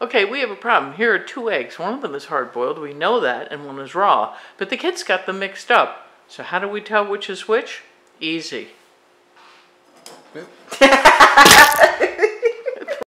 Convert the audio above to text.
Okay, we have a problem. Here are two eggs. One of them is hard boiled, we know that, and one is raw. But the kids got them mixed up. So how do we tell which is which? Easy.